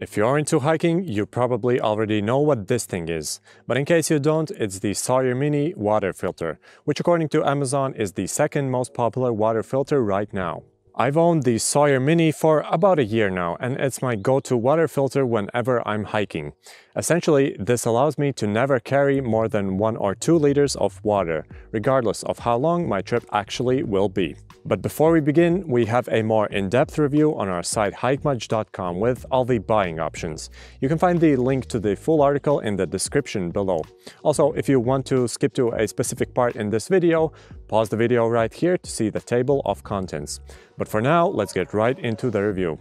If you're into hiking, you probably already know what this thing is. But in case you don't, it's the Sawyer Mini water filter, which according to Amazon is the second most popular water filter right now. I've owned the Sawyer Mini for about a year now, and it's my go-to water filter whenever I'm hiking. Essentially, this allows me to never carry more than one or two liters of water, regardless of how long my trip actually will be. But before we begin, we have a more in-depth review on our site hikemuch.com with all the buying options. You can find the link to the full article in the description below. Also, if you want to skip to a specific part in this video, pause the video right here to see the table of contents. But for now, let's get right into the review.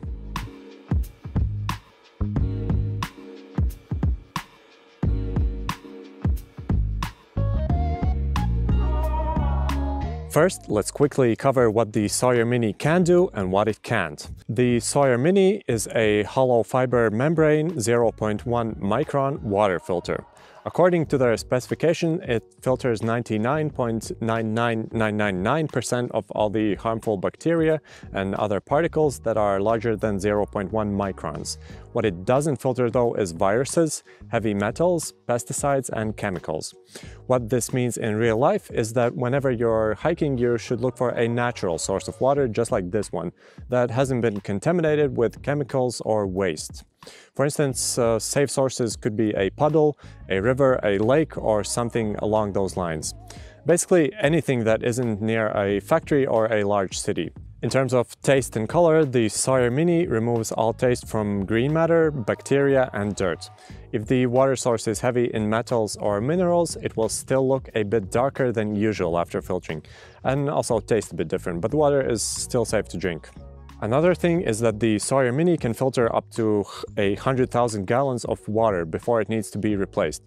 First, let's quickly cover what the Sawyer Mini can do and what it can't. The Sawyer Mini is a hollow fiber membrane 0.1 micron water filter. According to their specification, it filters 99.99999% of all the harmful bacteria and other particles that are larger than 0.1 microns. What it doesn't filter though is viruses, heavy metals, pesticides and chemicals. What this means in real life is that whenever you're hiking, you should look for a natural source of water just like this one that hasn't been contaminated with chemicals or waste. For instance, uh, safe sources could be a puddle, a river, a lake, or something along those lines. Basically anything that isn't near a factory or a large city. In terms of taste and color, the Sawyer Mini removes all taste from green matter, bacteria and dirt. If the water source is heavy in metals or minerals, it will still look a bit darker than usual after filtering, and also taste a bit different, but the water is still safe to drink. Another thing is that the Sawyer Mini can filter up to a 100,000 gallons of water before it needs to be replaced.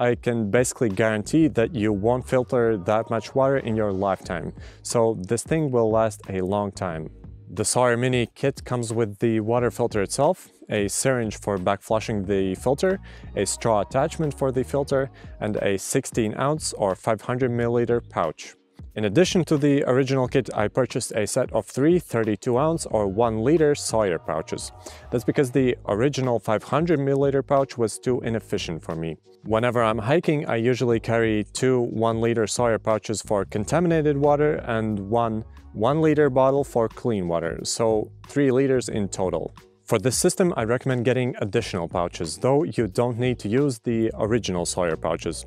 I can basically guarantee that you won't filter that much water in your lifetime, so this thing will last a long time. The Sawyer Mini kit comes with the water filter itself, a syringe for backflushing the filter, a straw attachment for the filter, and a 16 ounce or 500 milliliter pouch. In addition to the original kit, I purchased a set of three 32 ounce or 1 liter Sawyer pouches. That's because the original 500 milliliter pouch was too inefficient for me. Whenever I'm hiking, I usually carry two 1 liter Sawyer pouches for contaminated water and one 1 liter bottle for clean water, so 3 liters in total. For this system, I recommend getting additional pouches, though you don't need to use the original Sawyer pouches.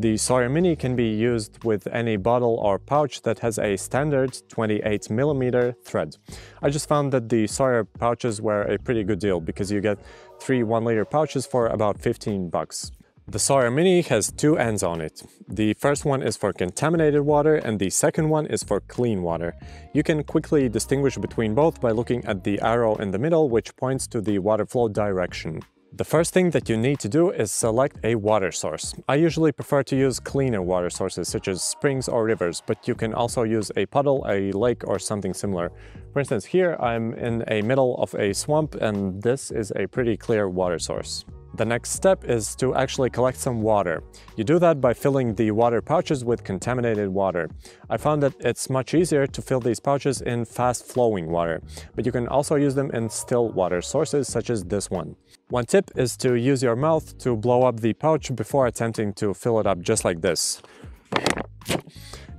The Sawyer Mini can be used with any bottle or pouch that has a standard 28mm thread. I just found that the Sawyer pouches were a pretty good deal because you get three 1 liter pouches for about 15 bucks. The Sawyer Mini has two ends on it. The first one is for contaminated water and the second one is for clean water. You can quickly distinguish between both by looking at the arrow in the middle which points to the water flow direction. The first thing that you need to do is select a water source. I usually prefer to use cleaner water sources such as springs or rivers, but you can also use a puddle, a lake or something similar. For instance, here I'm in a middle of a swamp and this is a pretty clear water source. The next step is to actually collect some water. You do that by filling the water pouches with contaminated water. I found that it's much easier to fill these pouches in fast-flowing water, but you can also use them in still water sources such as this one. One tip is to use your mouth to blow up the pouch before attempting to fill it up just like this.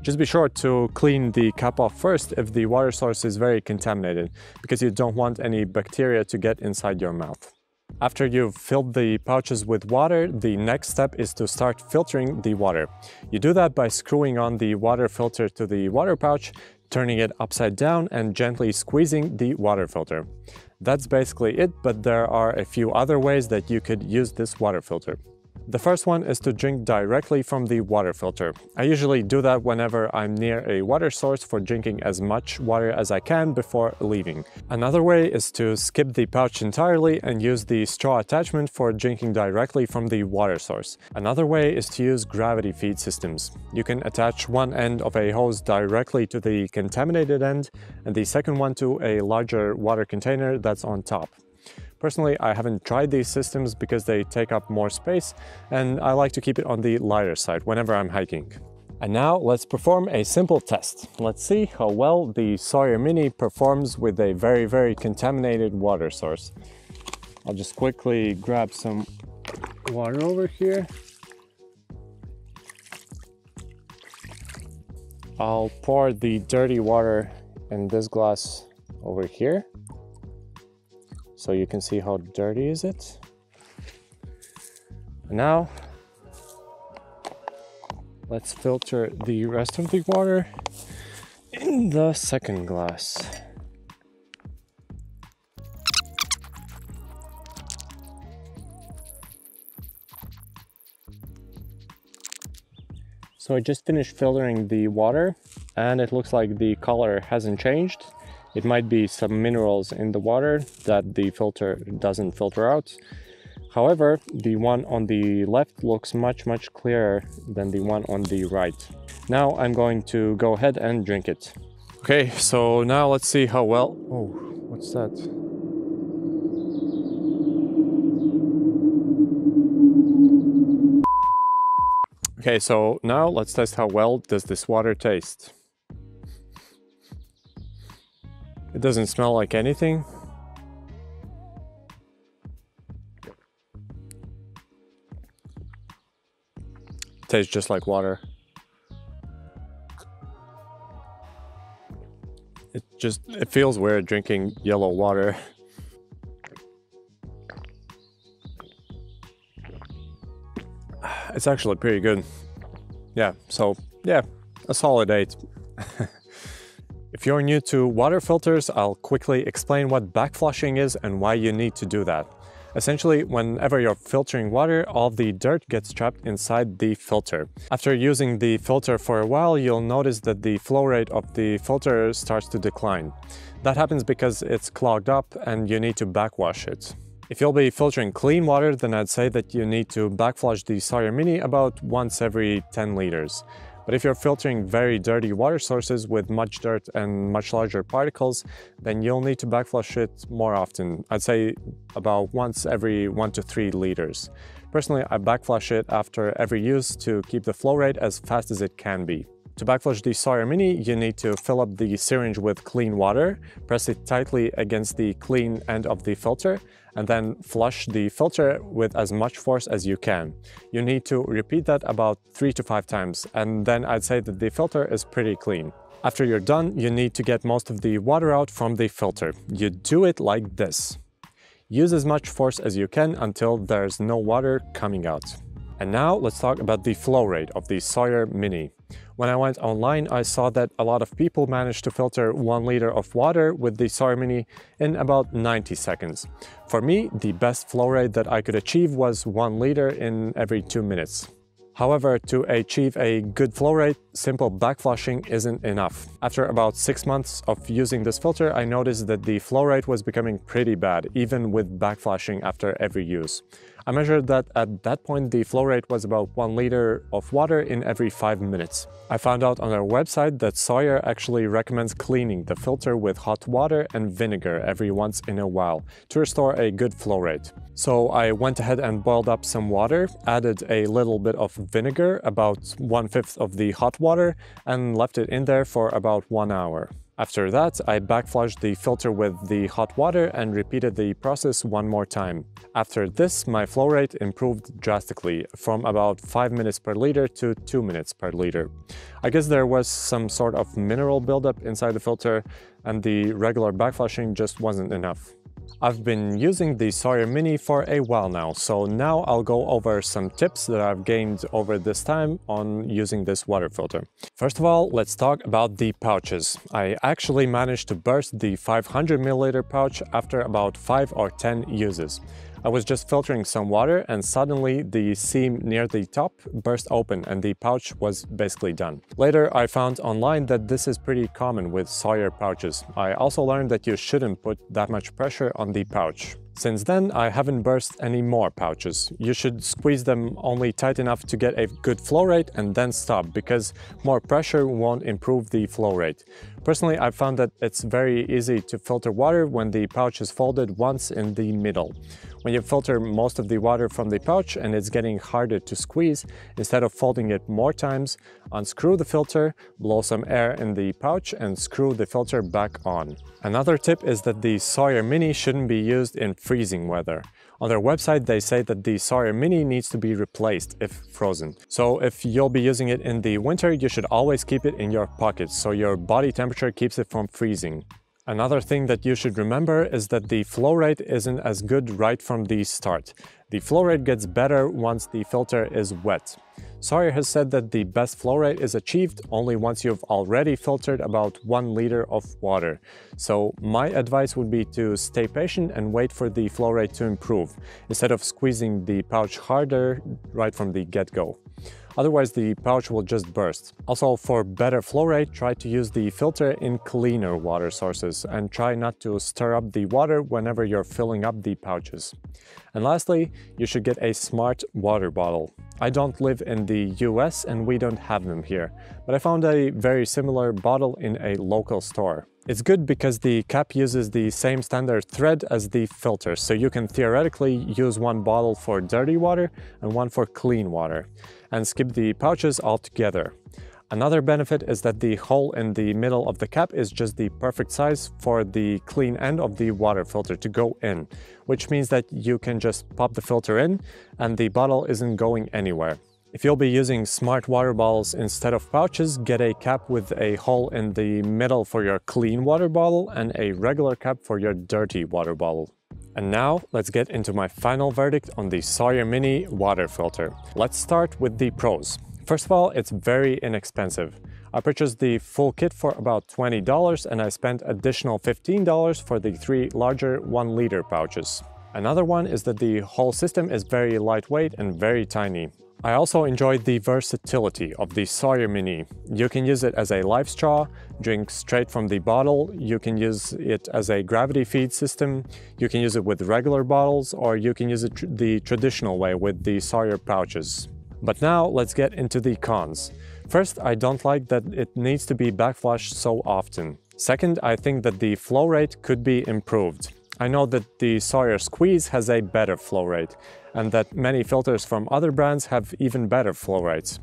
Just be sure to clean the cap off first if the water source is very contaminated, because you don't want any bacteria to get inside your mouth. After you've filled the pouches with water, the next step is to start filtering the water. You do that by screwing on the water filter to the water pouch, turning it upside down and gently squeezing the water filter. That's basically it, but there are a few other ways that you could use this water filter. The first one is to drink directly from the water filter. I usually do that whenever I'm near a water source for drinking as much water as I can before leaving. Another way is to skip the pouch entirely and use the straw attachment for drinking directly from the water source. Another way is to use gravity feed systems. You can attach one end of a hose directly to the contaminated end and the second one to a larger water container that's on top. Personally, I haven't tried these systems because they take up more space and I like to keep it on the lighter side whenever I'm hiking. And now let's perform a simple test. Let's see how well the Sawyer Mini performs with a very, very contaminated water source. I'll just quickly grab some water over here. I'll pour the dirty water in this glass over here so you can see how dirty is it. Now let's filter the rest of the water in the second glass. So I just finished filtering the water and it looks like the color hasn't changed. It might be some minerals in the water that the filter doesn't filter out. However, the one on the left looks much, much clearer than the one on the right. Now I'm going to go ahead and drink it. Okay, so now let's see how well... Oh, what's that? Okay, so now let's test how well does this water taste. It doesn't smell like anything. Tastes just like water. It just, it feels weird drinking yellow water. It's actually pretty good. Yeah, so yeah, a solid 8. if you're new to water filters, I'll quickly explain what backflushing is and why you need to do that. Essentially, whenever you're filtering water, all the dirt gets trapped inside the filter. After using the filter for a while, you'll notice that the flow rate of the filter starts to decline. That happens because it's clogged up and you need to backwash it. If you'll be filtering clean water, then I'd say that you need to backflush the Sawyer Mini about once every 10 liters. But if you're filtering very dirty water sources with much dirt and much larger particles, then you'll need to backflush it more often. I'd say about once every one to three liters. Personally, I backflush it after every use to keep the flow rate as fast as it can be. To backflush the Sawyer Mini, you need to fill up the syringe with clean water, press it tightly against the clean end of the filter, and then flush the filter with as much force as you can. You need to repeat that about three to five times, and then I'd say that the filter is pretty clean. After you're done, you need to get most of the water out from the filter. You do it like this. Use as much force as you can until there's no water coming out. And now let's talk about the flow rate of the Sawyer Mini. When I went online, I saw that a lot of people managed to filter one liter of water with the Sawyer Mini in about 90 seconds. For me, the best flow rate that I could achieve was one liter in every two minutes. However, to achieve a good flow rate, simple backflushing isn't enough. After about six months of using this filter, I noticed that the flow rate was becoming pretty bad, even with backflushing after every use. I measured that at that point the flow rate was about 1 liter of water in every 5 minutes. I found out on their website that Sawyer actually recommends cleaning the filter with hot water and vinegar every once in a while to restore a good flow rate. So I went ahead and boiled up some water, added a little bit of vinegar, about one-fifth of the hot water, and left it in there for about one hour. After that, I backflushed the filter with the hot water and repeated the process one more time. After this, my flow rate improved drastically, from about 5 minutes per liter to 2 minutes per liter. I guess there was some sort of mineral buildup inside the filter and the regular backflushing just wasn't enough. I've been using the Sawyer Mini for a while now, so now I'll go over some tips that I've gained over this time on using this water filter. First of all, let's talk about the pouches. I actually managed to burst the 500 milliliter pouch after about 5 or 10 uses. I was just filtering some water and suddenly the seam near the top burst open and the pouch was basically done. Later I found online that this is pretty common with Sawyer pouches. I also learned that you shouldn't put that much pressure on the pouch. Since then, I haven't burst any more pouches. You should squeeze them only tight enough to get a good flow rate and then stop, because more pressure won't improve the flow rate. Personally, I've found that it's very easy to filter water when the pouch is folded once in the middle. When you filter most of the water from the pouch and it's getting harder to squeeze, instead of folding it more times, unscrew the filter, blow some air in the pouch and screw the filter back on. Another tip is that the Sawyer Mini shouldn't be used in freezing weather. On their website, they say that the Sawyer Mini needs to be replaced if frozen. So if you'll be using it in the winter, you should always keep it in your pocket so your body temperature keeps it from freezing. Another thing that you should remember is that the flow rate isn't as good right from the start. The flow rate gets better once the filter is wet. Sawyer has said that the best flow rate is achieved only once you've already filtered about one liter of water. So my advice would be to stay patient and wait for the flow rate to improve, instead of squeezing the pouch harder right from the get-go. Otherwise, the pouch will just burst. Also, for better flow rate, try to use the filter in cleaner water sources and try not to stir up the water whenever you're filling up the pouches. And lastly, you should get a smart water bottle. I don't live in the US and we don't have them here, but I found a very similar bottle in a local store. It's good because the cap uses the same standard thread as the filter, so you can theoretically use one bottle for dirty water and one for clean water, and skip the pouches altogether. Another benefit is that the hole in the middle of the cap is just the perfect size for the clean end of the water filter to go in, which means that you can just pop the filter in and the bottle isn't going anywhere. If you'll be using smart water bottles instead of pouches, get a cap with a hole in the middle for your clean water bottle and a regular cap for your dirty water bottle. And now let's get into my final verdict on the Sawyer Mini water filter. Let's start with the pros. First of all, it's very inexpensive. I purchased the full kit for about $20 and I spent additional $15 for the three larger 1 liter pouches. Another one is that the whole system is very lightweight and very tiny. I also enjoyed the versatility of the Sawyer Mini. You can use it as a life straw, drink straight from the bottle, you can use it as a gravity feed system, you can use it with regular bottles, or you can use it tr the traditional way with the Sawyer pouches. But now let's get into the cons. First, I don't like that it needs to be backflushed so often. Second, I think that the flow rate could be improved. I know that the Sawyer Squeeze has a better flow rate, and that many filters from other brands have even better flow rates.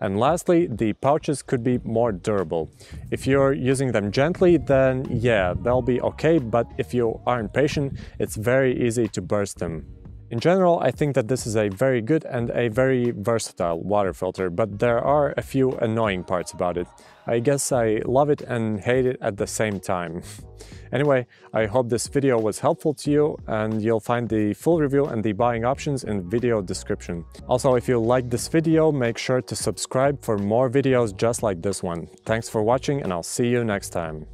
And lastly, the pouches could be more durable. If you're using them gently, then yeah, they'll be okay, but if you aren't patient, it's very easy to burst them. In general, I think that this is a very good and a very versatile water filter, but there are a few annoying parts about it. I guess I love it and hate it at the same time. anyway, I hope this video was helpful to you and you'll find the full review and the buying options in video description. Also, if you like this video, make sure to subscribe for more videos just like this one. Thanks for watching and I'll see you next time.